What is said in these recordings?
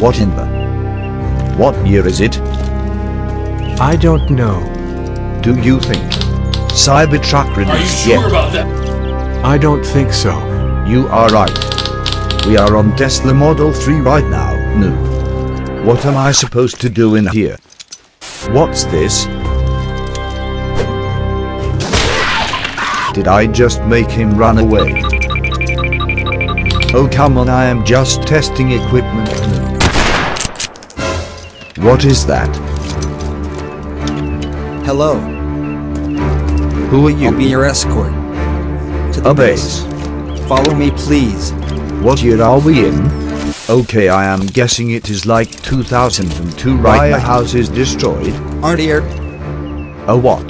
What in the? What year is it? I don't know. Do you think Cybertruck Are you sure yet? about that? I don't think so. You are right. We are on Tesla Model 3 right now, noob. What am I supposed to do in here? What's this? Did I just make him run away? Oh come on I am just testing equipment noob. What is that? Hello, Who are you? I'll be your escort. To the A base. Follow me, please. What year are we in? Okay I am guessing it is like 2002 right Right. house is destroyed. Aren't here. A what?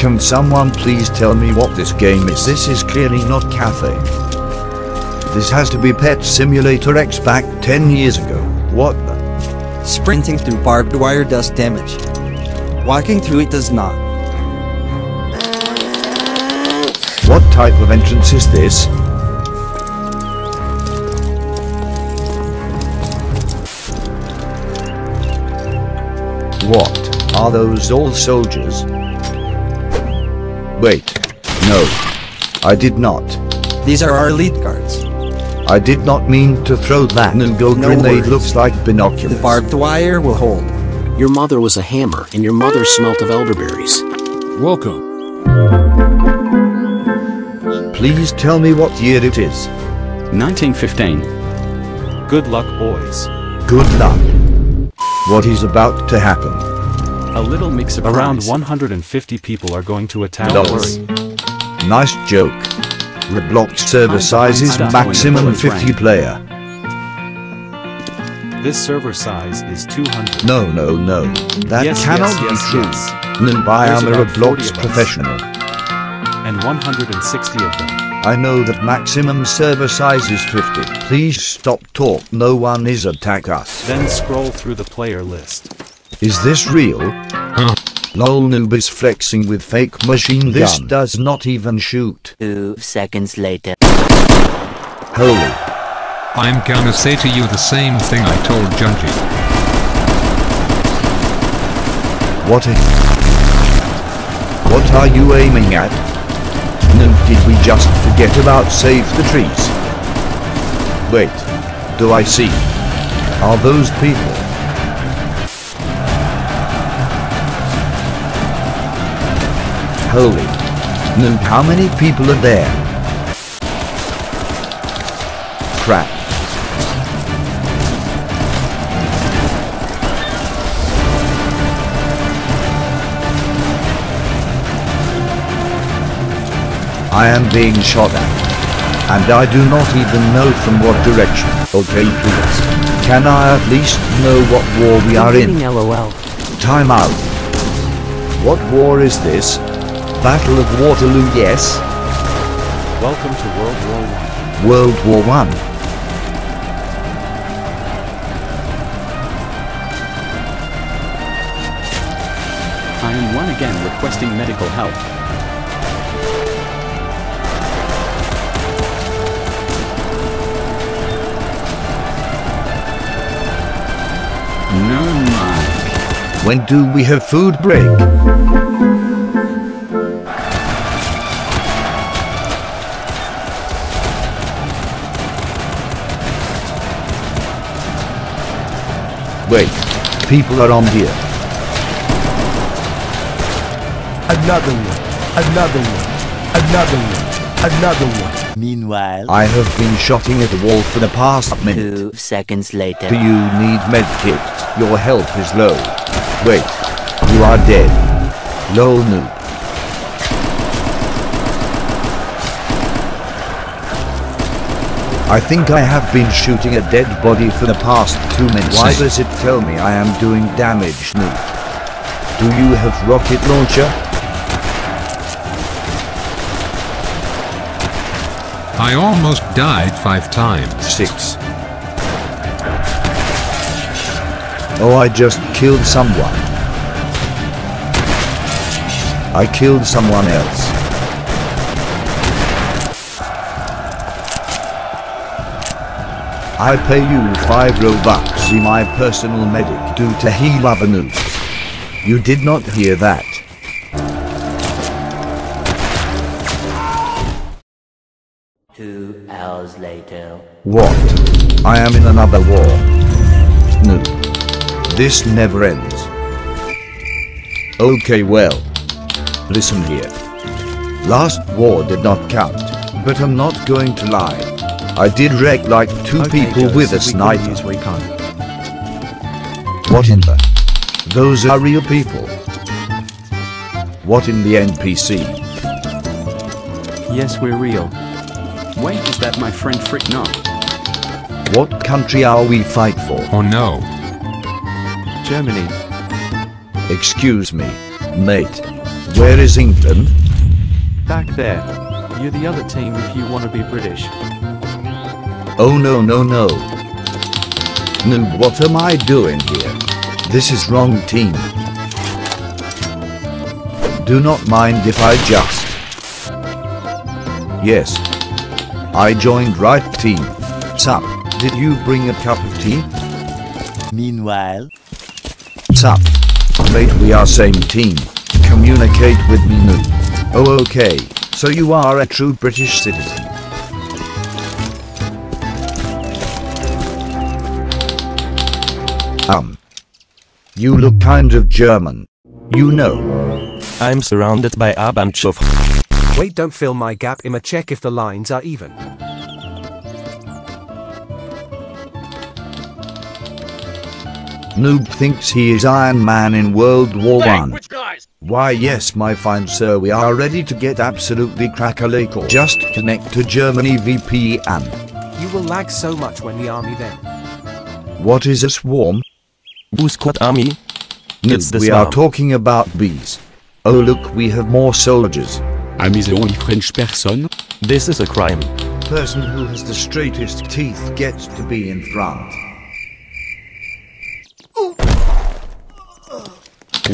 Can someone please tell me what this game is? This is clearly not cafe. This has to be Pet Simulator X back 10 years ago. What the? Sprinting through barbed wire does damage. Walking through it does not. What type of entrance is this? What? Are those all soldiers? Wait. No. I did not. These are our elite guards. I did not mean to throw that no-go No grenade worries. looks like binoculars. The barbed wire will hold. Your mother was a hammer, and your mother smelt of elderberries. Welcome. Please tell me what year it is. 1915. Good luck, boys. Good luck. What is about to happen? A little mix of Around 150 people are going to attack Don't us. worry. Nice joke. Roblox server I'm size is maximum 50 player. This server size is 200. No, no, no. That yes, cannot yes, yes, be true. yes. Noob, I'm a Roblox professional. And 160 of them. I know that maximum server size is 50. Please stop talk. No one is attack us. Then scroll through the player list. Is this real? Lol noob is flexing with fake machine This Gun. does not even shoot. Two seconds later. Holy. I'm gonna say to you the same thing I told Junji. What i- What are you aiming at? No, did we just forget about save the trees? Wait, do I see? Are those people? Holy. No, how many people are there? Crap. I am being shot at. And I do not even know from what direction. Okay, please. Can I at least know what war we are in? LOL. Time out. What war is this? Battle of Waterloo, yes. Welcome to World War One. World War One. I am one again requesting medical help. No mind. When do we have food break? Wait, people are on here. Another one. Another one. Another one. Another one. Meanwhile, I have been shooting at the wall for the past minute. two seconds later. Do you need medkit? Your health is low. Wait, you are dead. Low noob. I think I have been shooting a dead body for the past two minutes. Why does it tell me I am doing damage, noob? Do you have rocket launcher? I almost died five times. Six. Oh, I just killed someone. I killed someone else. I pay you 5 Robux be my personal medic due to heal other. You did not hear that. Two hours later. What? I am in another war. No. This never ends. Okay well. Listen here. Last war did not count, but I'm not going to lie. I did wreck like two people with a sniper. We can. What in the? Those are real people. What in the NPC? Yes, we're real. Wait, is that my friend Frick? No. What country are we fight for? Oh no. Germany. Excuse me, mate. Where is England? Back there. You're the other team if you want to be British. Oh no no no. No what am I doing here? This is wrong team. Do not mind if I just. Yes. I joined right team. Sup, did you bring a cup of tea? Meanwhile. Sup. Mate we are same team. Communicate with me no. Oh okay, so you are a true British citizen. Um. You look kind of German. You know. I'm surrounded by a bunch of Wait, don't fill my gap. I'ma check if the lines are even. Noob thinks he is Iron Man in World War One. Why yes my fine sir we are ready to get absolutely crack-a-lake Just connect to Germany VPN. You will lag so much when the army then. What is a swarm? Blue Squad Army. It's Noob we are talking about bees. Oh look we have more soldiers. I'm his only French person. This is a crime. Person who has the straightest teeth gets to be in front.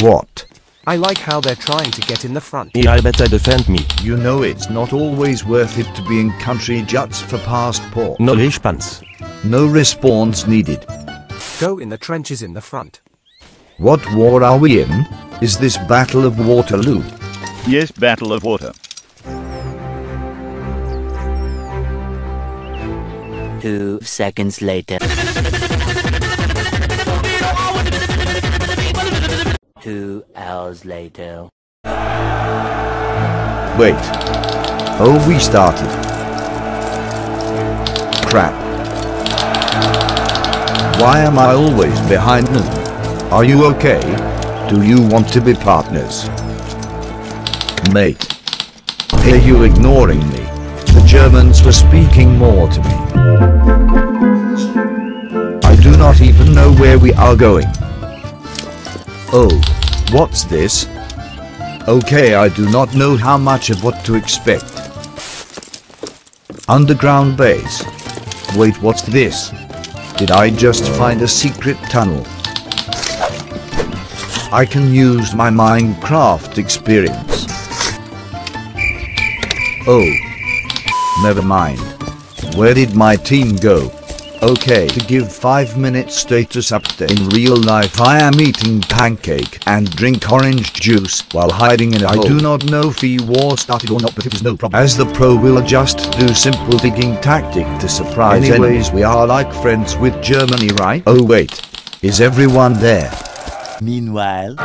What? I like how they're trying to get in the front. Yeah, I better defend me. You know it's not always worth it to be in country just for passport. No response. No response needed. Go in the trenches in the front. What war are we in? Is this Battle of Waterloo? Yes, Battle of Water. Two seconds later. Two hours later. Wait. Oh, we started. Crap. Why am I always behind them? Are you okay? Do you want to be partners? Mate. Are you ignoring me? The Germans were speaking more to me. I do not even know where we are going. Oh, what's this? Okay, I do not know how much of what to expect. Underground base. Wait, what's this? Did I just find a secret tunnel? I can use my Minecraft experience. Oh. Never mind. Where did my team go? Okay, to give 5 minute status update. In real life I am eating pancake and drink orange juice while hiding in a I hole. I do not know if the war started or not but it was no problem. As the pro will adjust do simple digging tactic to surprise Anyways we are like friends with Germany right? Oh wait. Is everyone there? Meanwhile.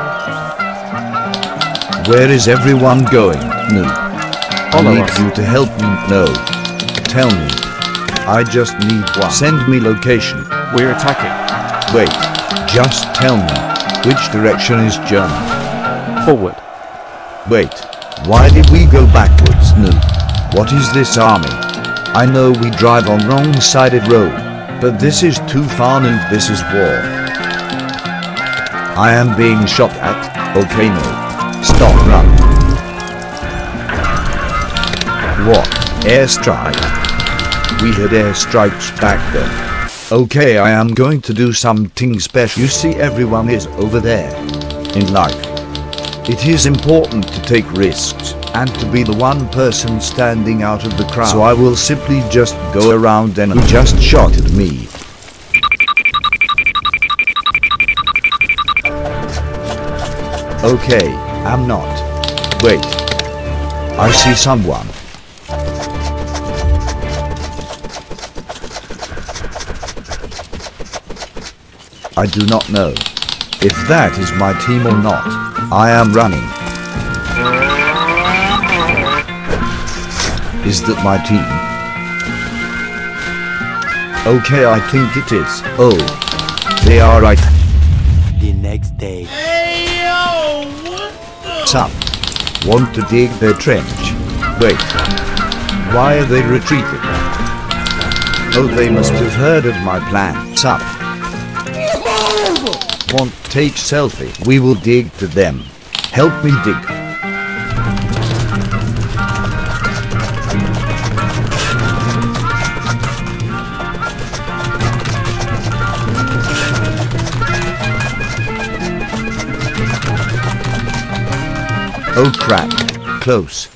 Where is everyone going? No. Follow I need us. you to help me. No. Tell me. I just need one. Send me location. We're attacking. Wait. Just tell me. Which direction is German? Forward. Wait. Why did we go backwards? No. What is this army? I know we drive on wrong-sided road, but this is too far and this is war. I am being shot at. Okay, no. Stop, run. What? Airstrike? we had airstrikes back then. Okay, I am going to do something special. You see, everyone is over there in life. It is important to take risks and to be the one person standing out of the crowd. So I will simply just go around and just shot at me. Okay, I'm not. Wait. I see someone. I do not know if that is my team or not. I am running. Is that my team? Okay, I think it is. Oh, they are right. The next day. Hey, yo! What's Some want to dig their trench. Wait, why are they retreating? Oh, they must have heard of my plan. Some want take selfie. We will dig to them. Help me dig. Oh crap. Close.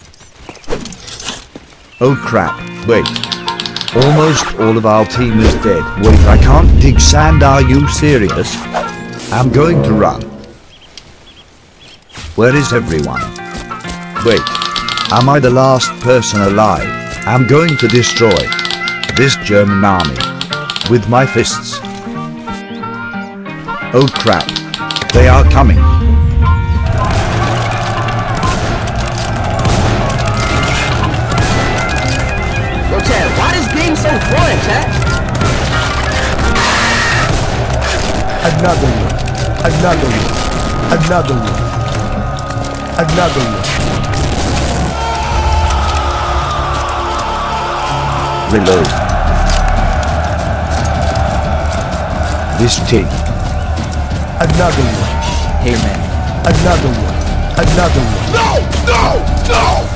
Oh crap. Wait. Almost all of our team is dead. Wait, I can't dig sand. Are you serious? I'm going to run. Where is everyone? Wait. Am I the last person alive? I'm going to destroy this German army with my fists. Oh crap. They are coming. Yo, why this game so fun, Chad? Eh? Another one. Another one. Another one. Another one. Reload. This team. Another one. Hey man. Another one. Another one.